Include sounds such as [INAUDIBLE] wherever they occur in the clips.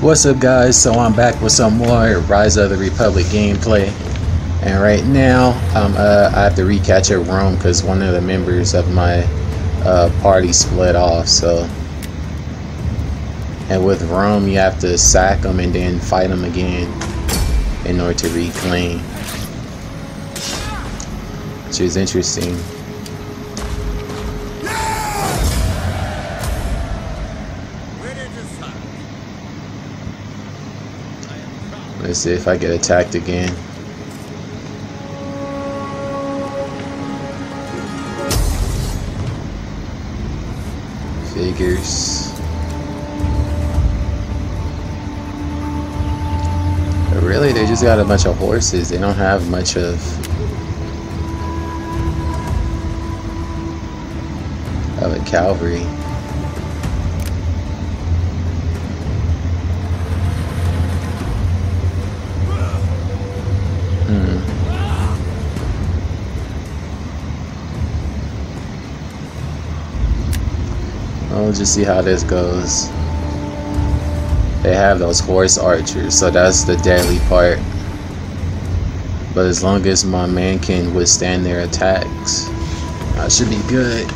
What's up guys? So I'm back with some more Rise of the Republic gameplay. And right now, um, uh, I have to recatch recapture Rome because one of the members of my uh, party split off. So, and with Rome, you have to sack them and then fight them again in order to reclaim, which is interesting. Let's see if I get attacked again. Figures. But really, they just got a bunch of horses. They don't have much of of a cavalry. We'll just see how this goes. They have those horse archers, so that's the deadly part. But as long as my man can withstand their attacks, I should be good.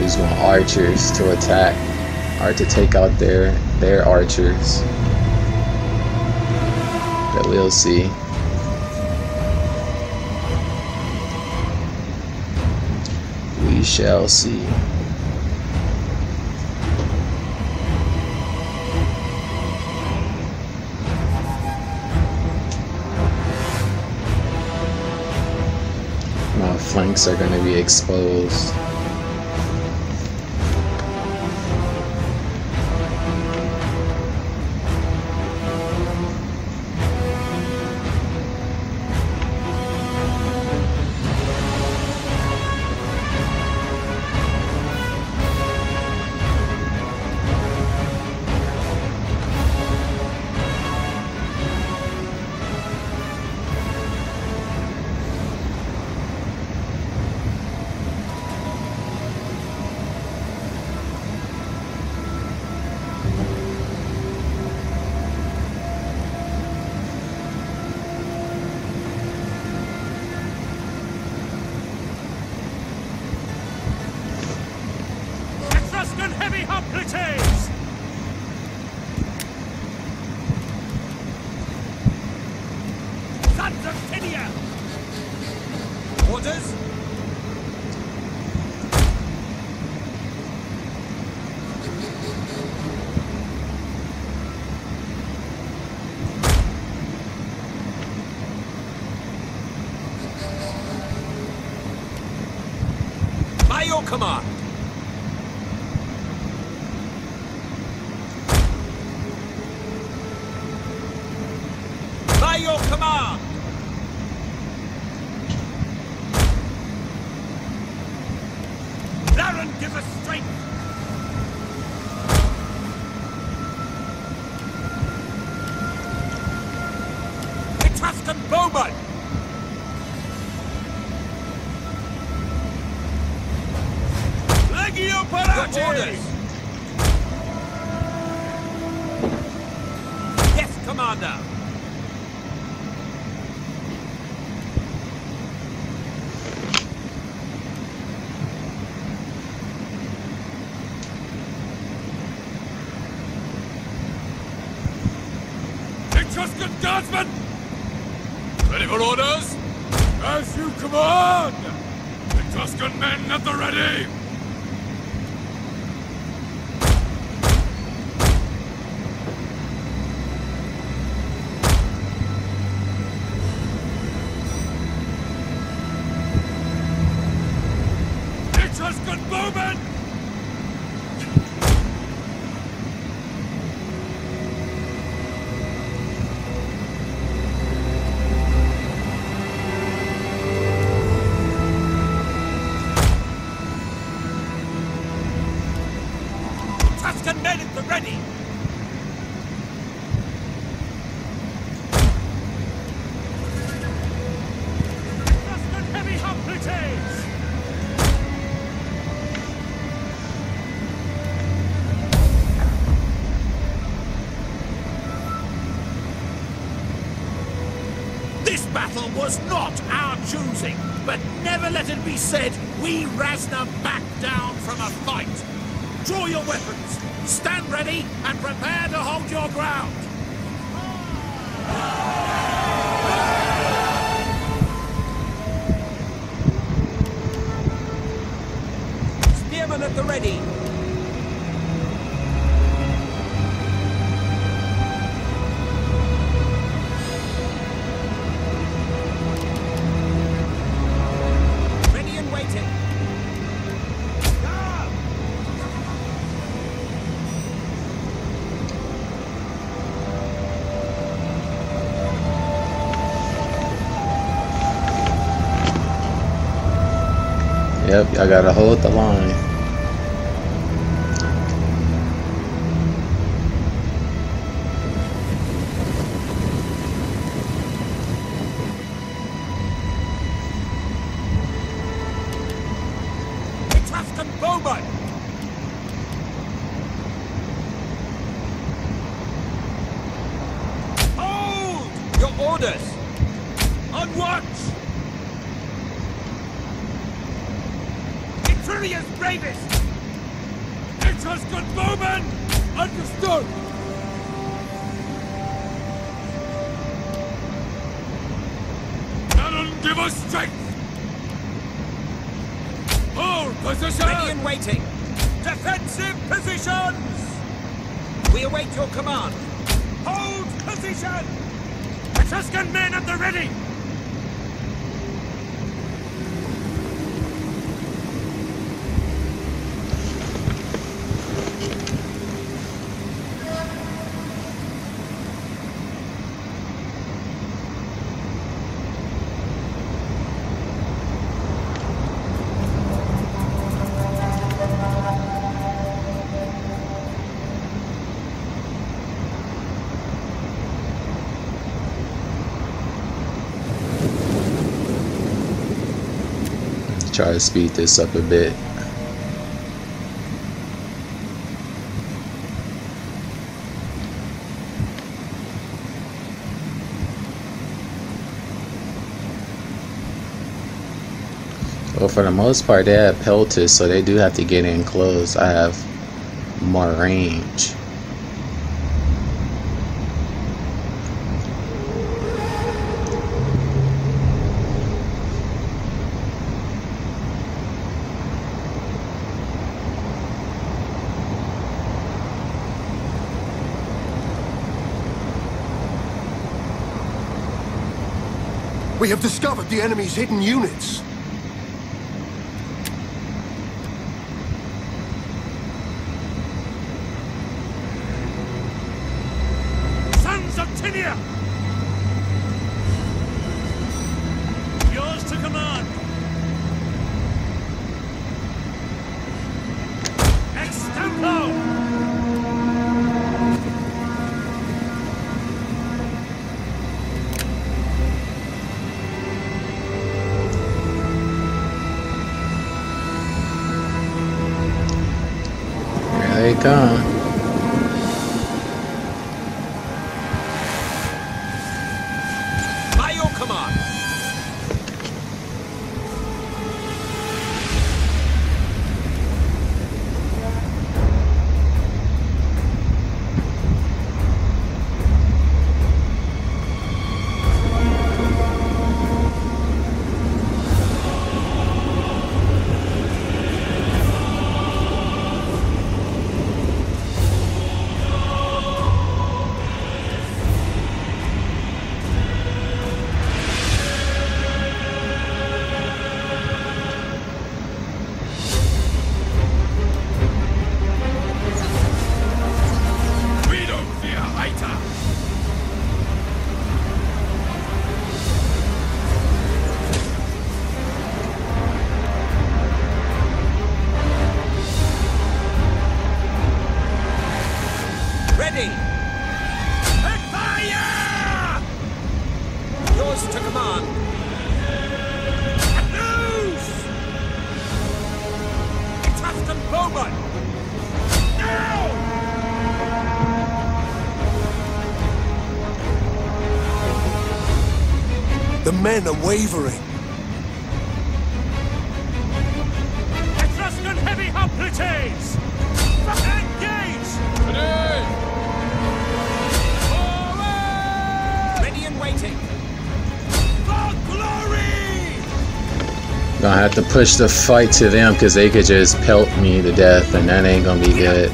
Use my archers to attack or to take out their their archers but we'll see. We shall see. My flanks are going to be exposed. Strength. Etruscan bowman. Legio Paratis! Yes, Commander! Was not our choosing, but never let it be said we Rasna back down from a fight. Draw your weapons, stand ready, and prepare to hold your ground. Spearmen at the ready. Ready Yep, I gotta Try to speed this up a bit. Well, for the most part, they have pelters, so they do have to get in close. I have more range. We have discovered the enemy's hidden units. men are wavering. Etruscan heavy hoplites! Engage! Ready! And waiting. For glory! Gonna have to push the fight to them because they could just pelt me to death and that ain't gonna be good.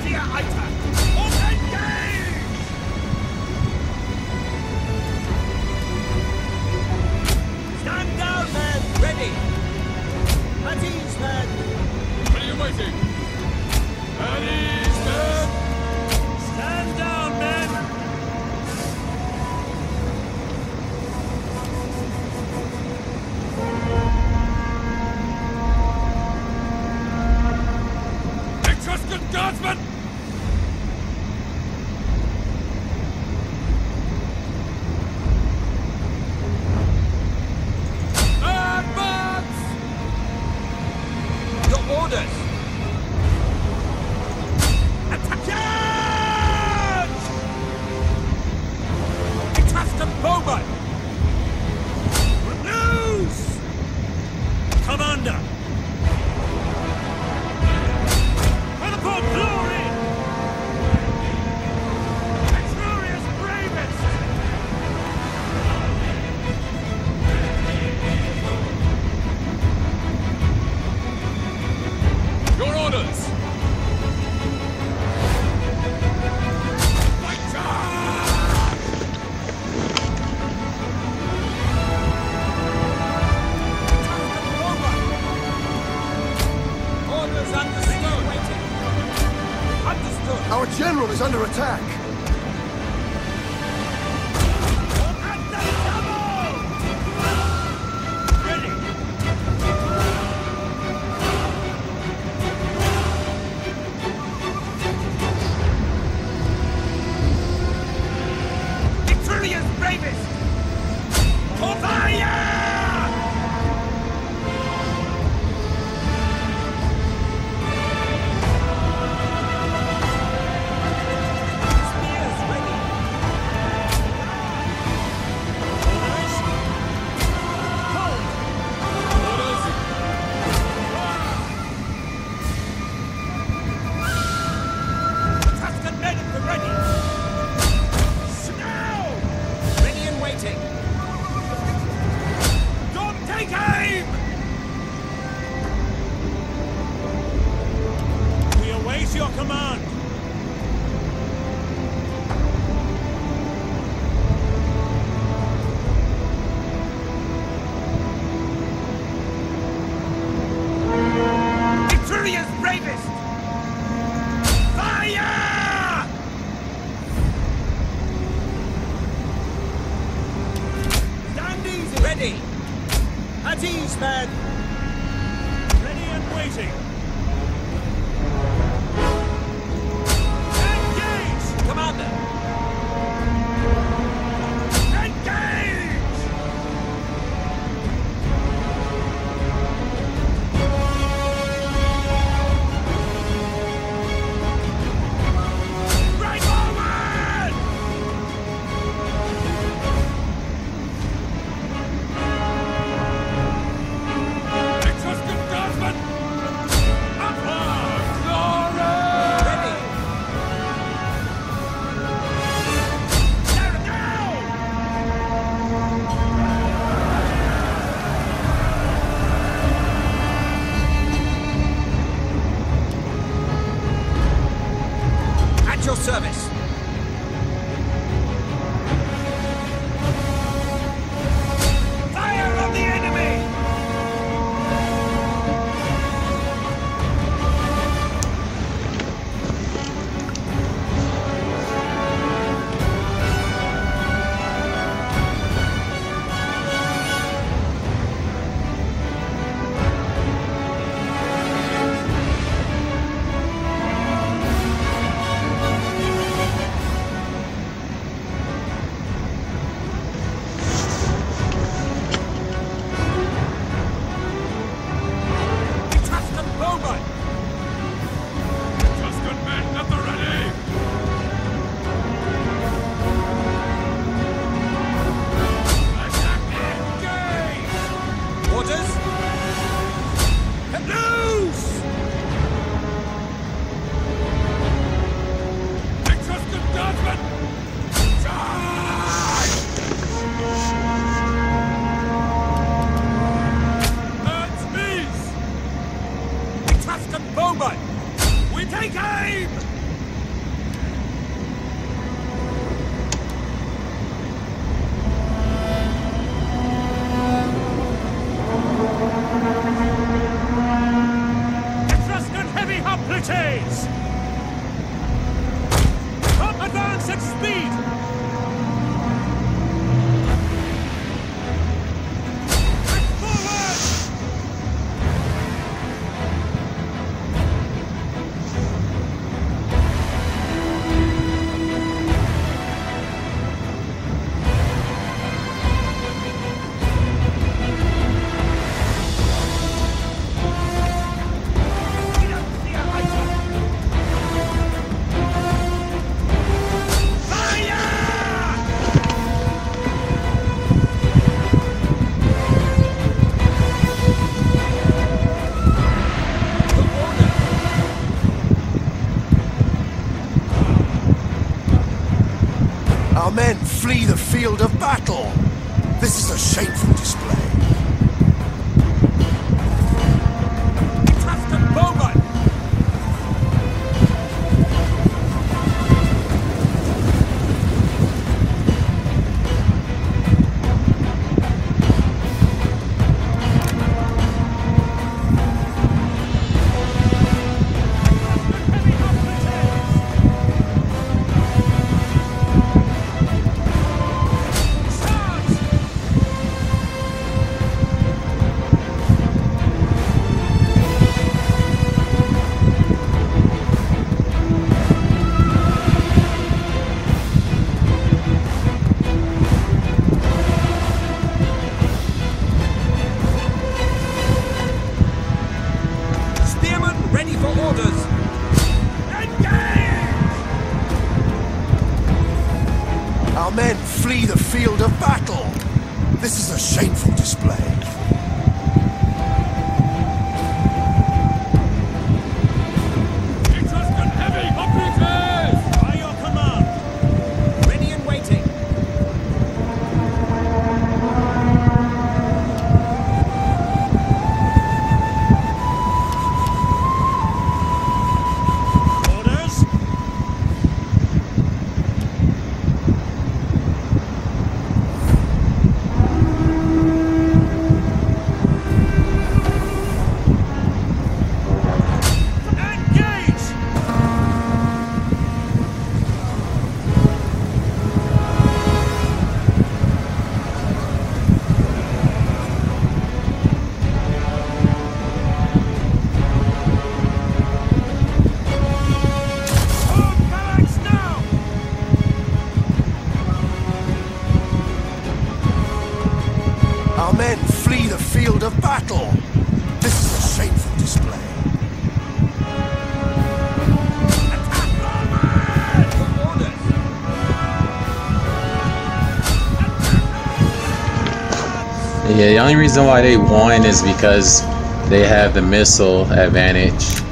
Yeah, the only reason why they won is because they have the missile advantage.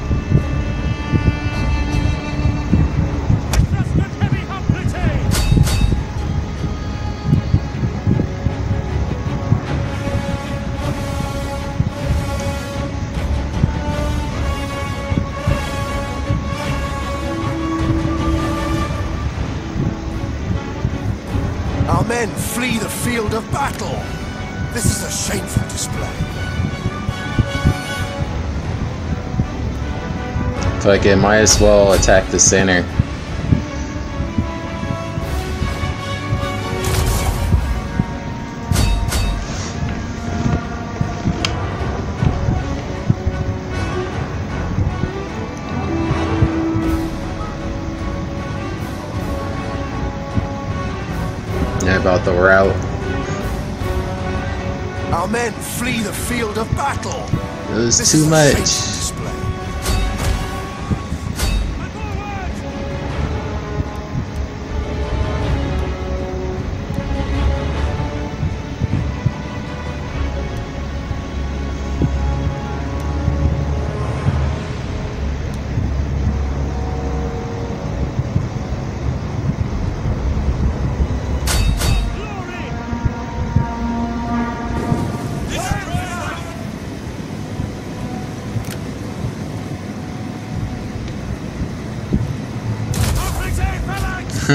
Fuck it, might as well attack the center. Yeah, about the route. Our men flee the field of battle. It was This too much.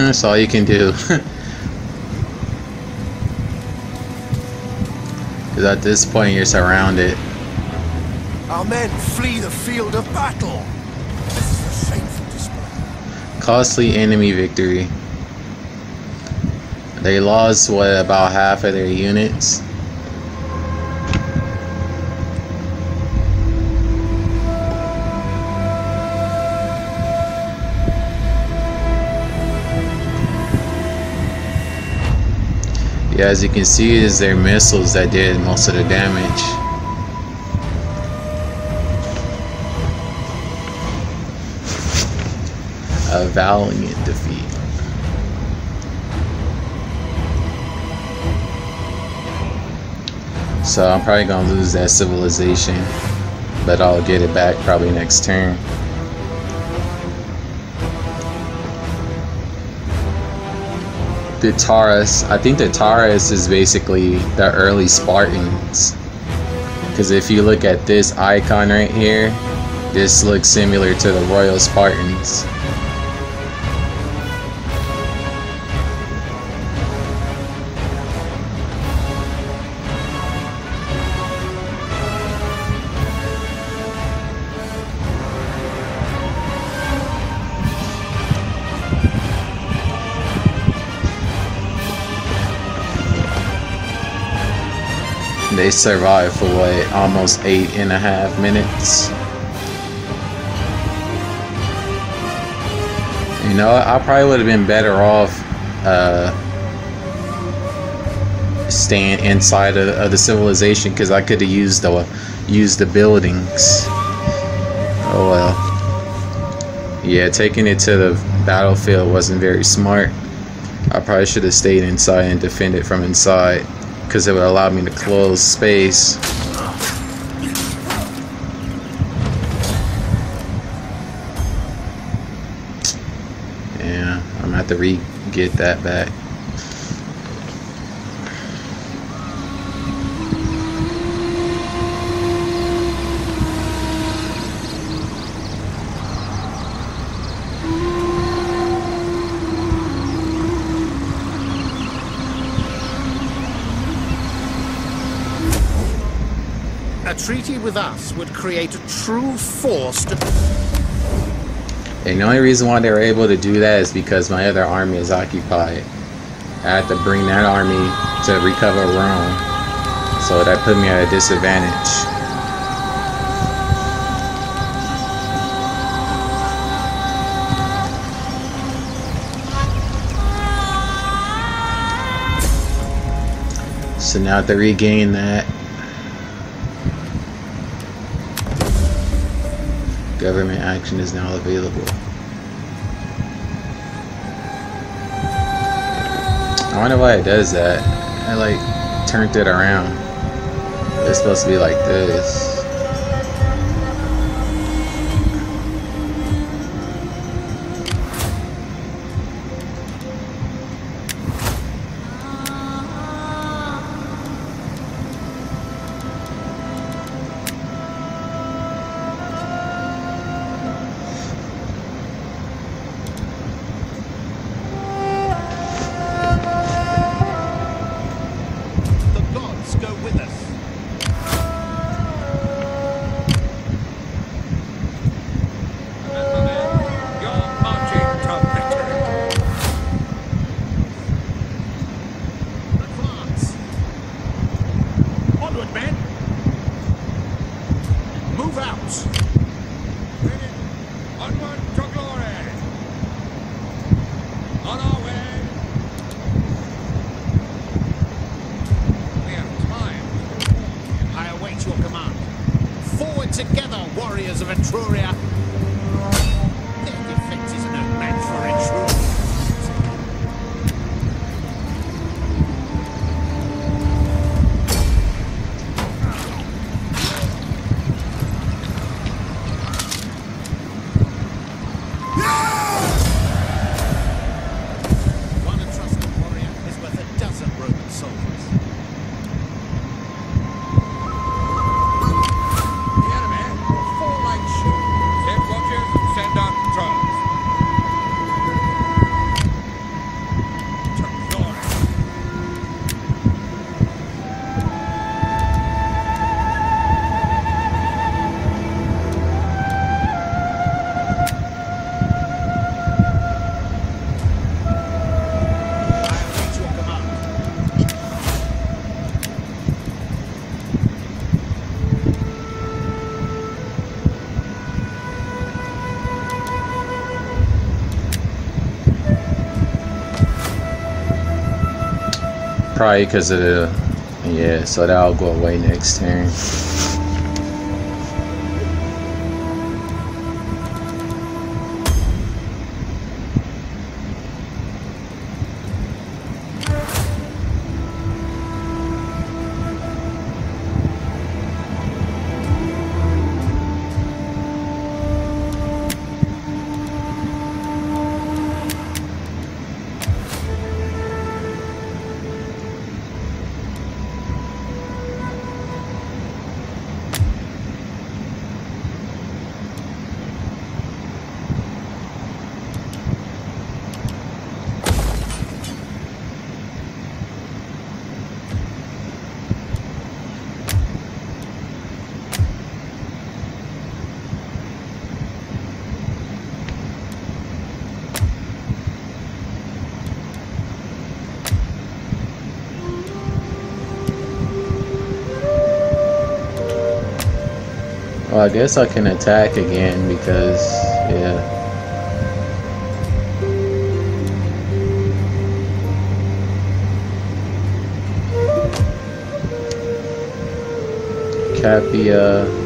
That's all you can do. [LAUGHS] Because at this point, you're surrounded. Our men flee the field of battle. This is a shameful display. costly enemy victory. They lost what about half of their units. Yeah, as you can see, is their missiles that did most of the damage. A valiant defeat. So I'm probably gonna lose that civilization, but I'll get it back probably next turn. The Taras. I think the Taras is basically the early Spartans. Because if you look at this icon right here, this looks similar to the Royal Spartans. They survived for what, almost eight and a half minutes. You know, I probably would have been better off uh, staying inside of, of the civilization because I could have used the used the buildings. Oh well. Yeah, taking it to the battlefield wasn't very smart. I probably should have stayed inside and defended from inside because it would allow me to close space. Yeah, I'm gonna have to re-get that back. Treaty with us would create a true force to... And the only reason why they were able to do that is because my other army is occupied. I had to bring that army to recover Rome. So that put me at a disadvantage. So now to regain that, government action is now available. I wonder why it does that. I like turned it around. It's supposed to be like this. Move probably because of the yeah so that'll go away next time. Well, I guess I can attack again because, yeah. Capua.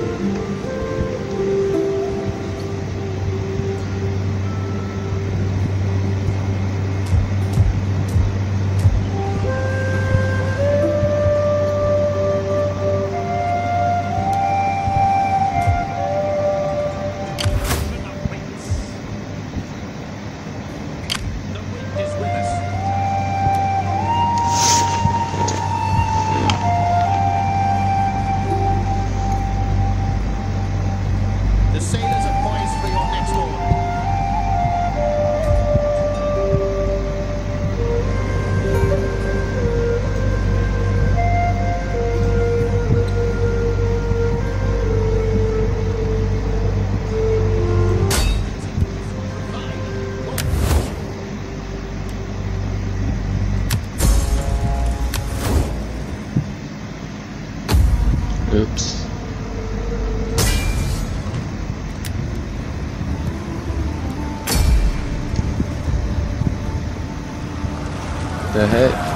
The heck?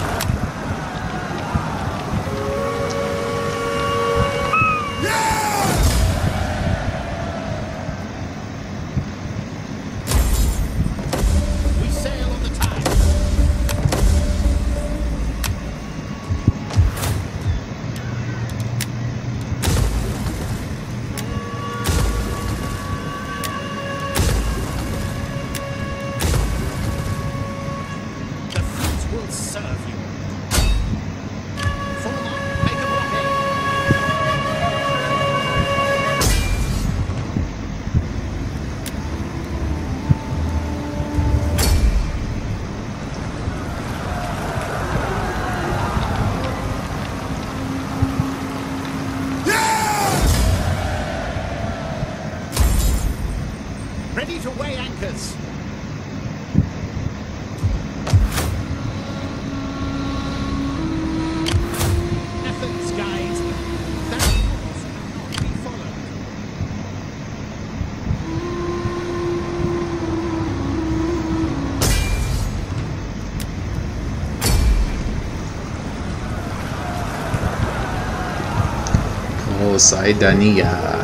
والصعيدانية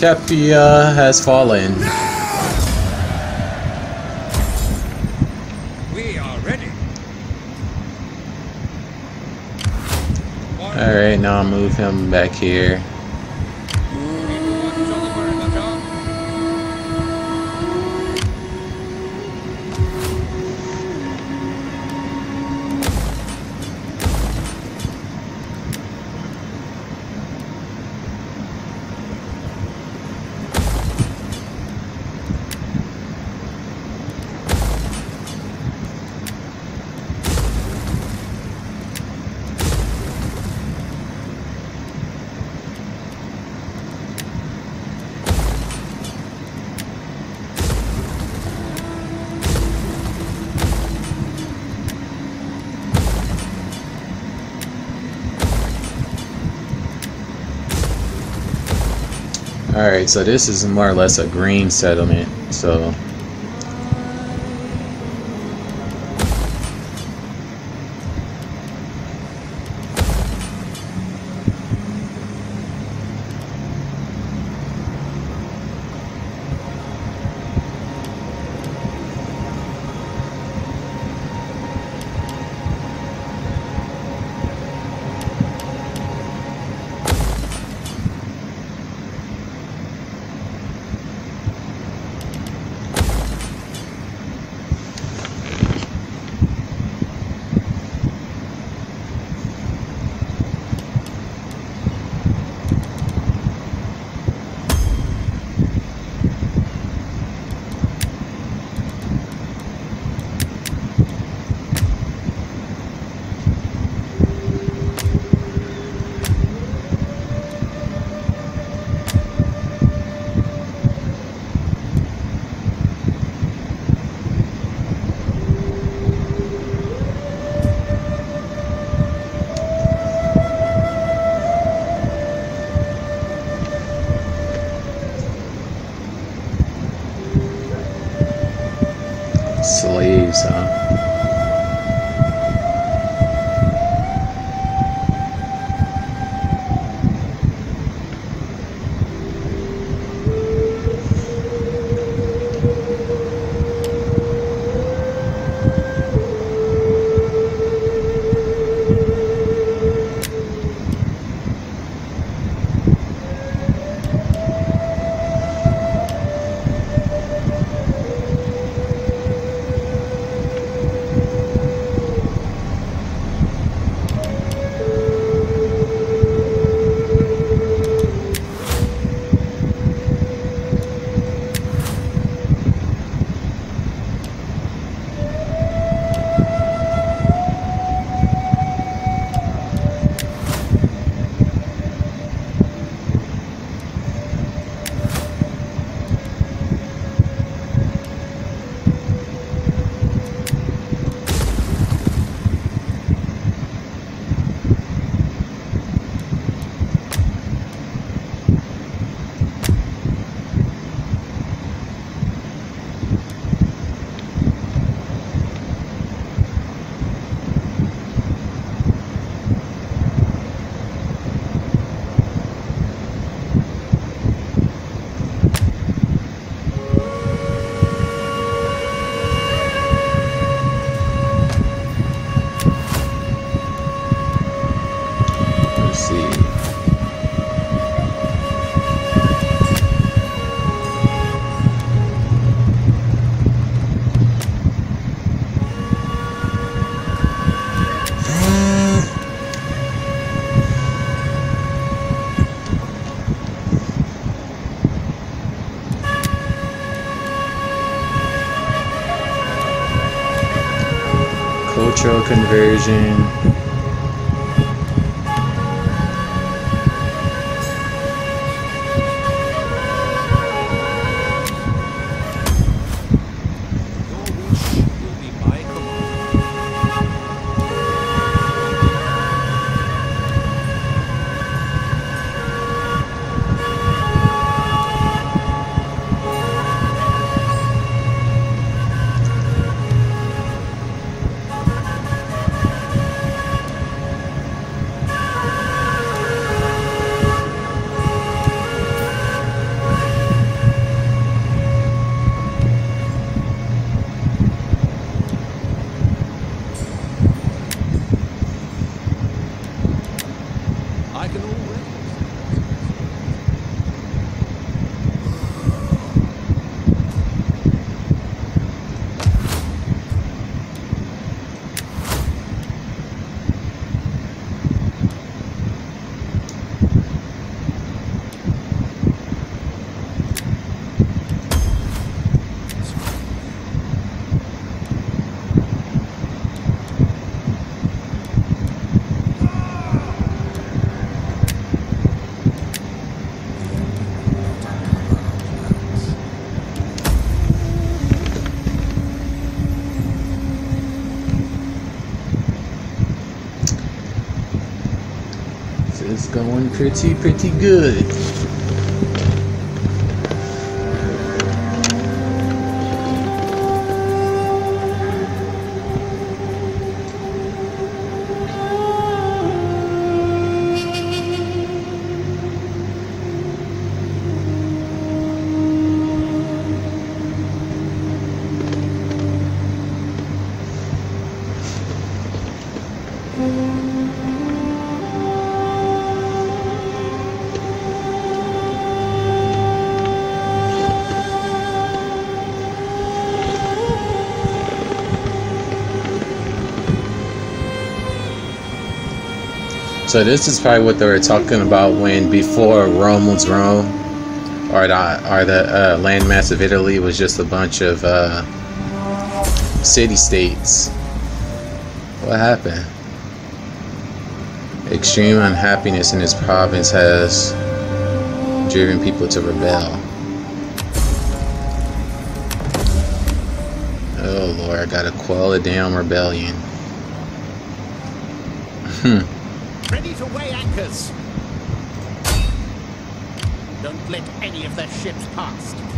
Capua has fallen. We are ready. Alright, now I'll move him back here. Alright, so this is more or less a green settlement. So conversion. Your wish will be my command. It's going pretty, pretty good. So this is probably what they were talking about when before Rome was Rome, or the or the uh, landmass of Italy was just a bunch of uh, city states. What happened? Extreme unhappiness in this province has driven people to rebel. Oh Lord, I gotta quell a damn rebellion. Hmm. Ready to weigh anchors. Don't let any of their ships past.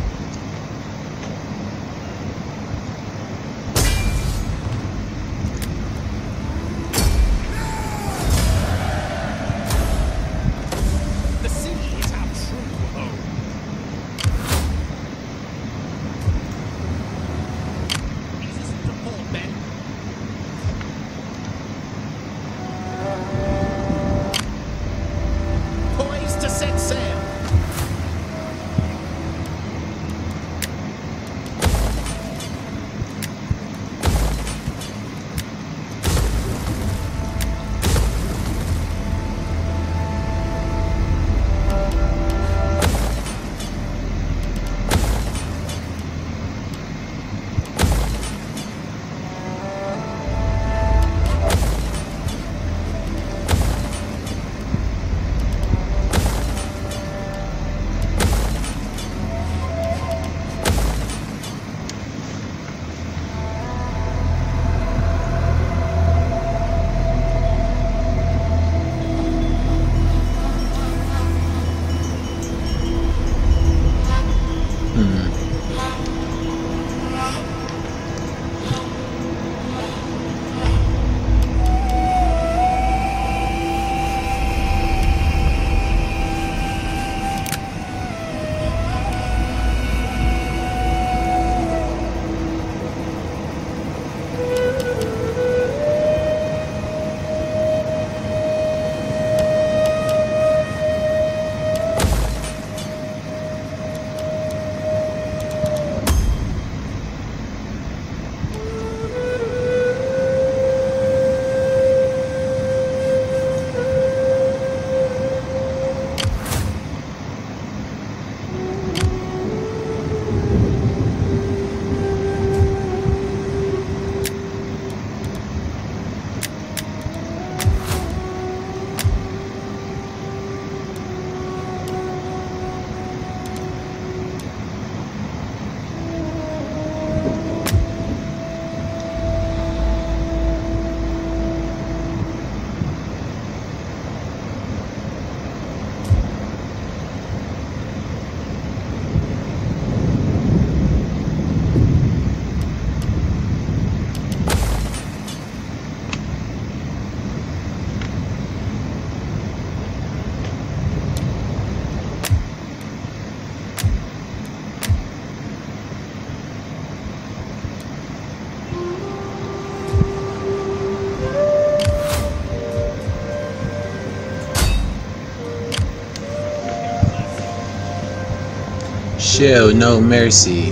Show no mercy.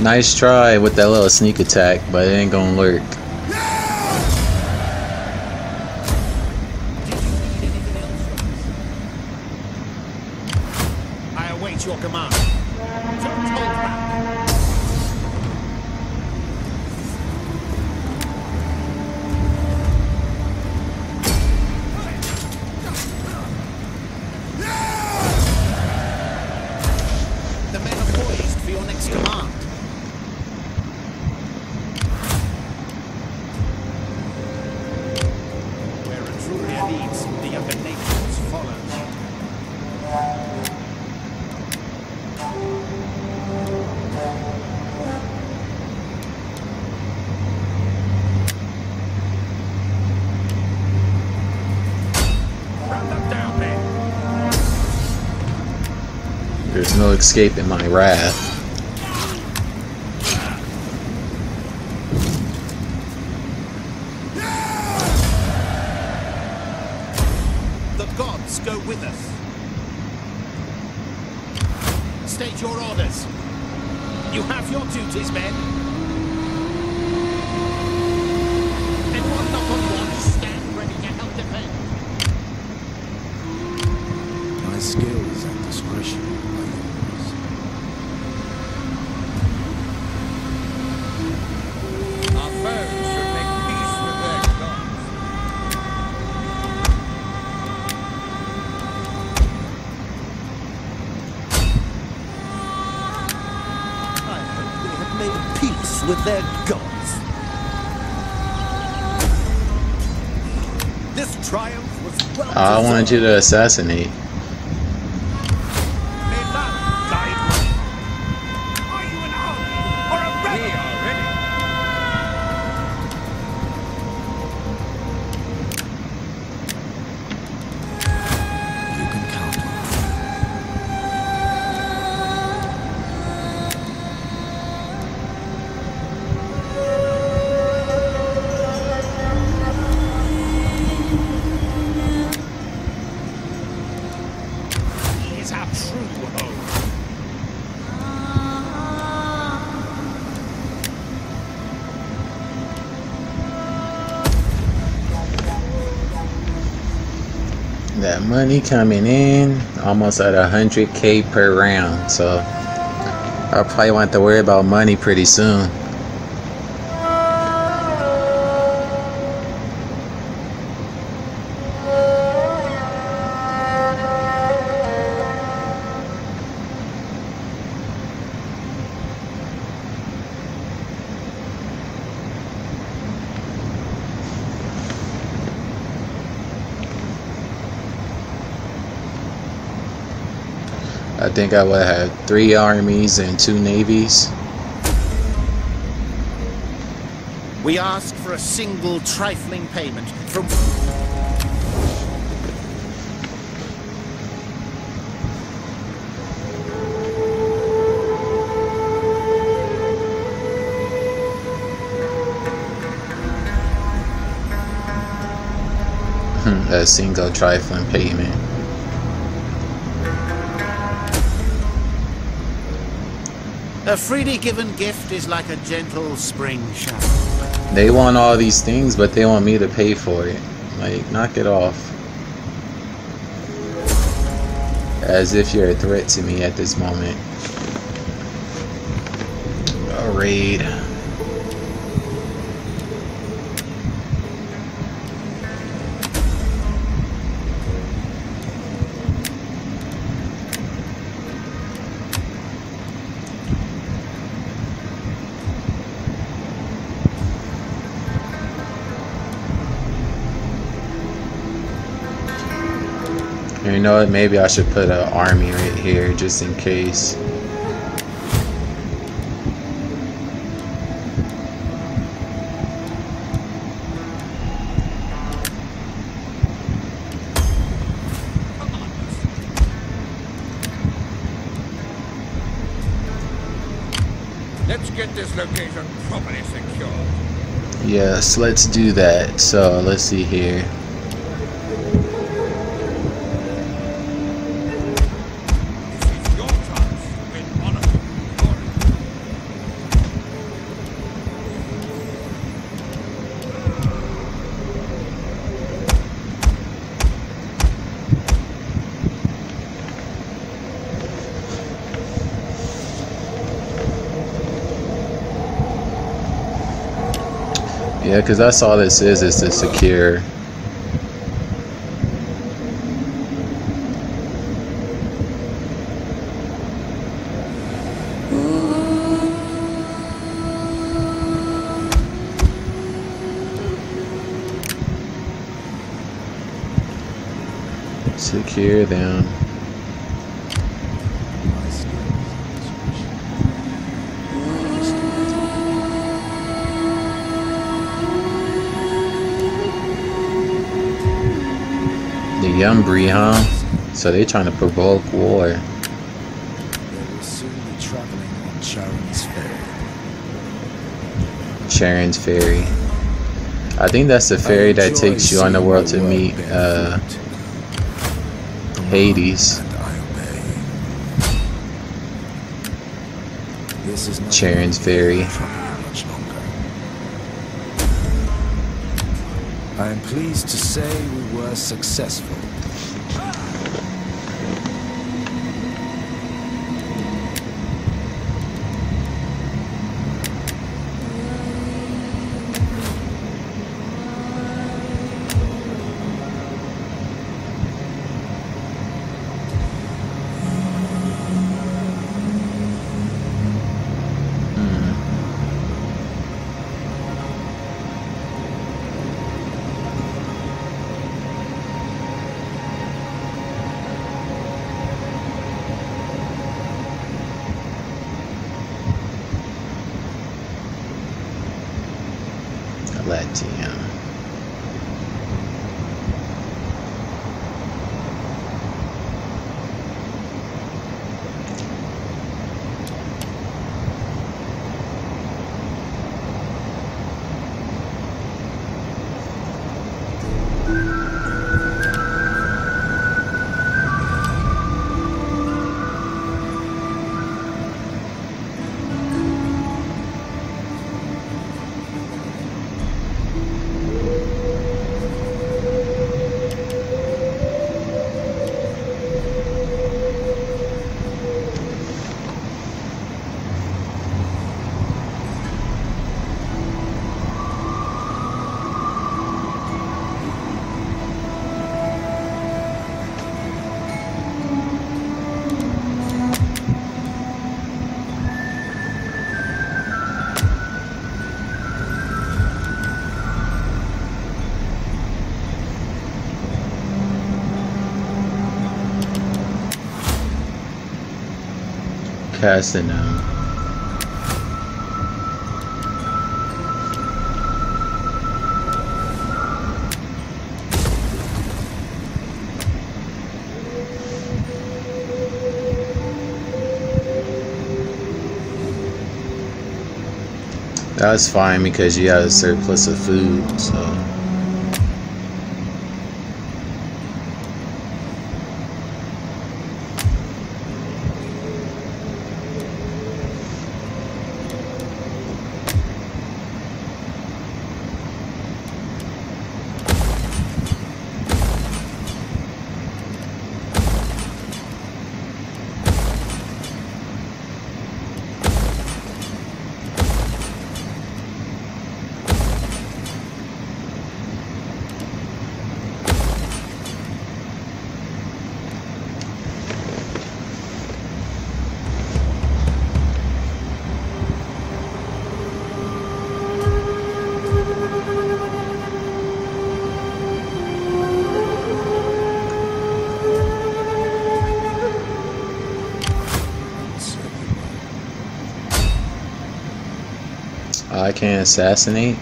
Nice try with that little sneak attack, but it ain't gonna work. There's in my wrath. You to assassinate. Money coming in almost at 100k per round. So I'll probably want to worry about money pretty soon. Think I would have three armies and two navies. We ask for a single trifling payment from. [LAUGHS] a single trifling payment. A freely given gift is like a gentle spring shower. They want all these things, but they want me to pay for it. Like, knock it off. As if you're a threat to me at this moment. A raid. You know what? Maybe I should put an army right here just in case. Let's get this location properly secured. Yes, let's do that. So let's see here. This is your chance to win honor and glory. Yeah, because that's all this is, is to secure. Secure them. So they're trying to provoke war. They will soon be traveling on Charon's ferry. Charon's ferry. I think that's the ferry that takes you on the world to meet uh, Hades. Charon's ferry. I am pleased to say we were successful. Casting them. Um, That's fine because you have a surplus of food, so. I can assassinate.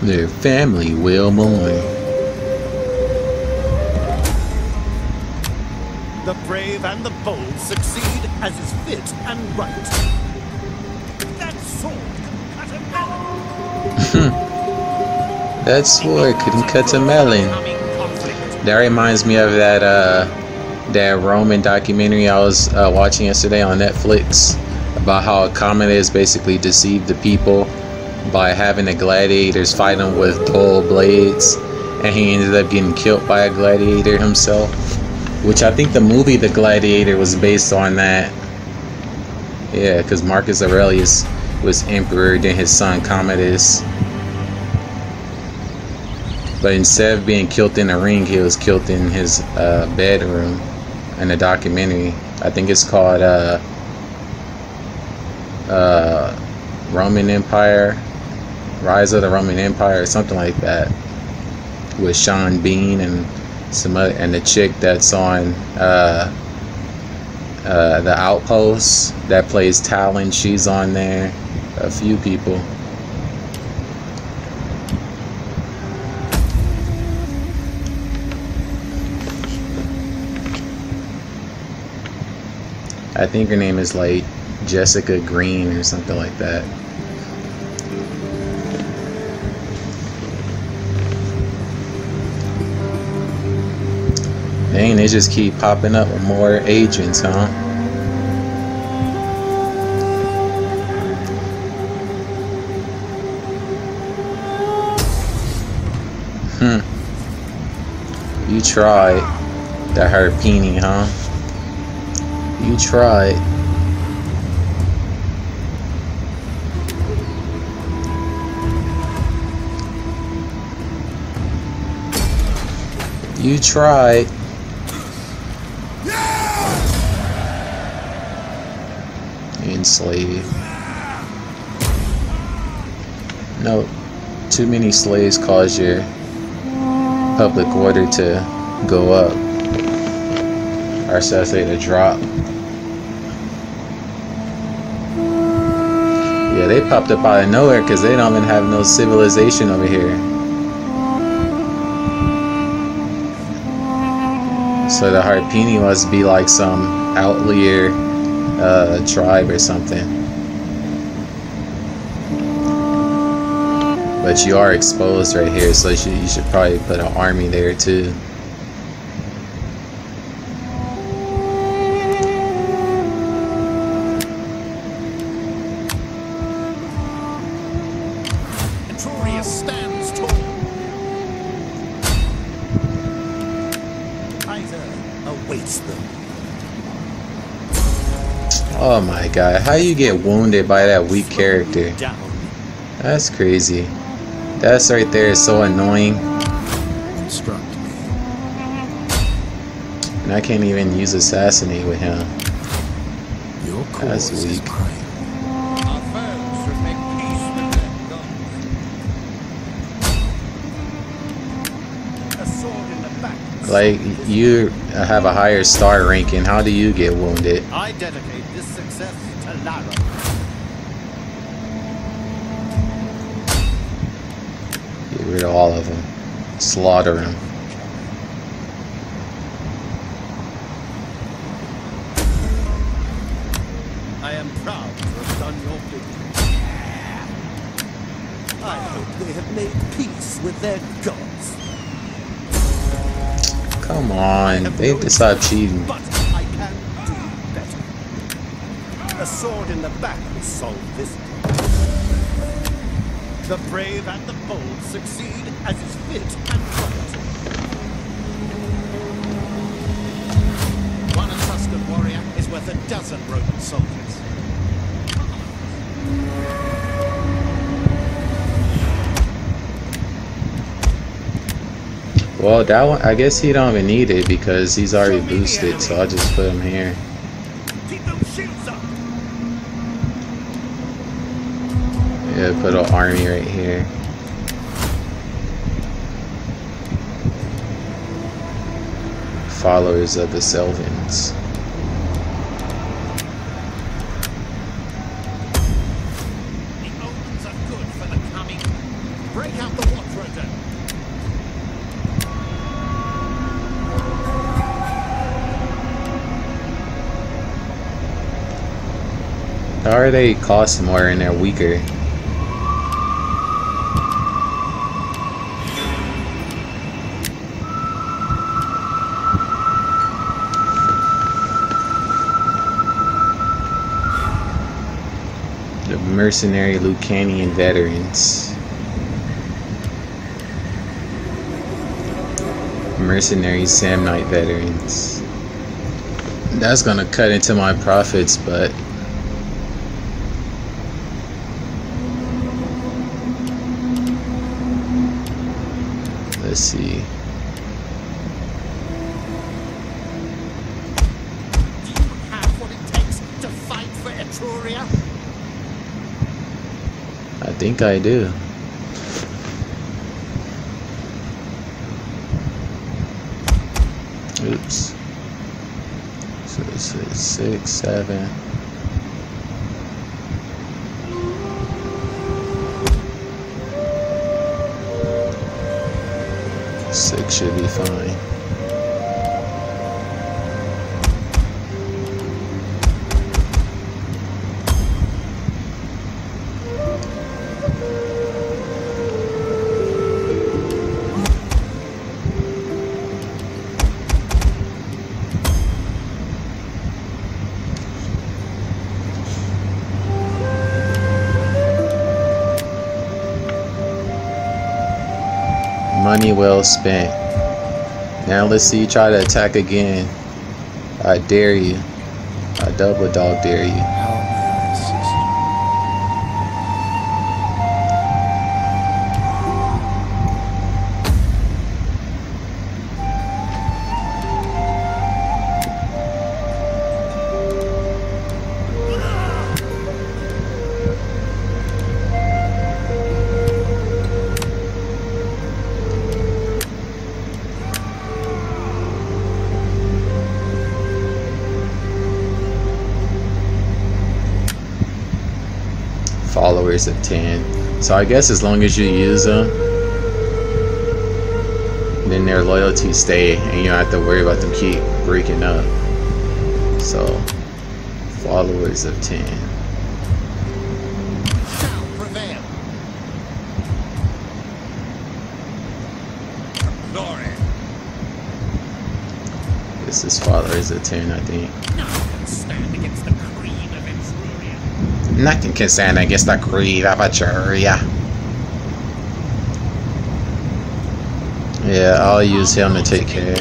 Their family will mourn. The brave and the bold succeed as is fit and right. That sword can cut a [LAUGHS] melon. That sword couldn't cut a melon. That reminds me of that uh that Roman documentary I was uh, watching yesterday on Netflix about how Commodus basically deceived the people by having the gladiators fight him with dull blades, and he ended up getting killed by a gladiator himself. Which I think the movie The Gladiator was based on that. Yeah, because Marcus Aurelius was emperor, then his son Commodus. But instead of being killed in the ring, he was killed in his uh, bedroom in a documentary. I think it's called uh, uh, Roman Empire, Rise of the Roman Empire, or something like that, with Sean Bean and some other, and the chick that's on uh, uh, the Outpost that plays Talon. She's on there. A few people. I think her name is like Jessica Green or something like that. Dang, they just keep popping up with more agents, huh? Hmm. You tried the Hirpini, huh? You tried. You tried. Enslave. No, too many slaves cause your public order to go up. Or should I say to drop. Yeah, they popped up out of nowhere because they don't even have no civilization over here. So the Hirpini must be like some outlier uh, tribe or something. But you are exposed right here, so you should, you should probably put an army there too. Oh my god, how you get wounded by that weak character? That's crazy. That's right there is so annoying. And I can't even use assassinate with him. That's weak. mine. Our foes should make peace with their gods. A sword in the back. Like, you have a higher star ranking. How do you get wounded? I dedicate this success to Laran. All of them. Slaughter them. I am proud to have done your bidding. I hope they have made peace with their gods. Come on. They decide cheating. But I can do better. A sword in the back will solve this. The brave and the bold succeed as is fit and right. One Etruscan warrior is worth a dozen Roman soldiers. Well, that one, I guess he don't even need it because he's already boosted, so I'll just put him here. Keep those shields up! Put army right here. Followers of the Selvans. Are good for the coming. Break out the watch rotor. How are they cost more and they're weaker? Mercenary Lucanian veterans. Mercenary Samnite veterans. That's gonna cut into my profits, but let's see. Do you have what it takes to fight for Etruria? I think I do. Oops. six, six, seven. Six should be fine. Money well spent. Now let's see you try to attack again. I dare you. I double dog dare you. Of 10. So I guess as long as you use them, then their loyalty stay and you don't have to worry about them keep breaking up. So, followers of 10. Shall prevail. Glory. This is followers of 10, I think. None can stand against the cream of Etruria. Nothing can stand against the greed of Etruria. Yeah, I'll use him to take care.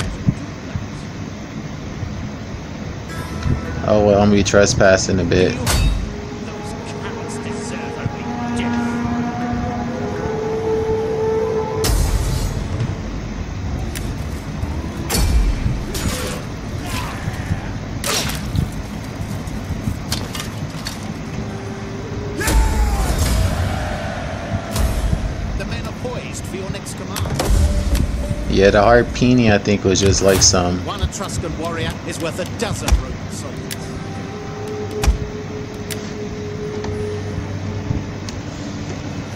Oh well, I'm be trespassing a bit. Yeah, the Hirpini I think was just like some One Etruscan warrior is worth a dozen Roman soldiers.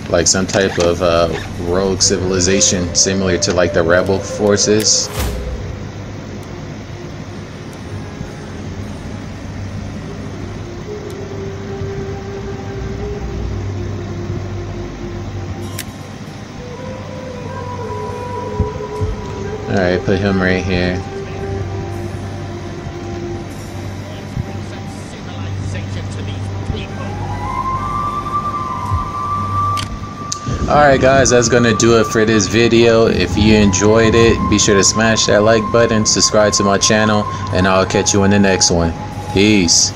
like some type of uh, rogue civilization similar to like the rebel forces. Him right here. To. Alright guys, that's gonna do it for this video. If you enjoyed it, be sure to smash that like button, subscribe to my channel, and I'll catch you in the next one. Peace.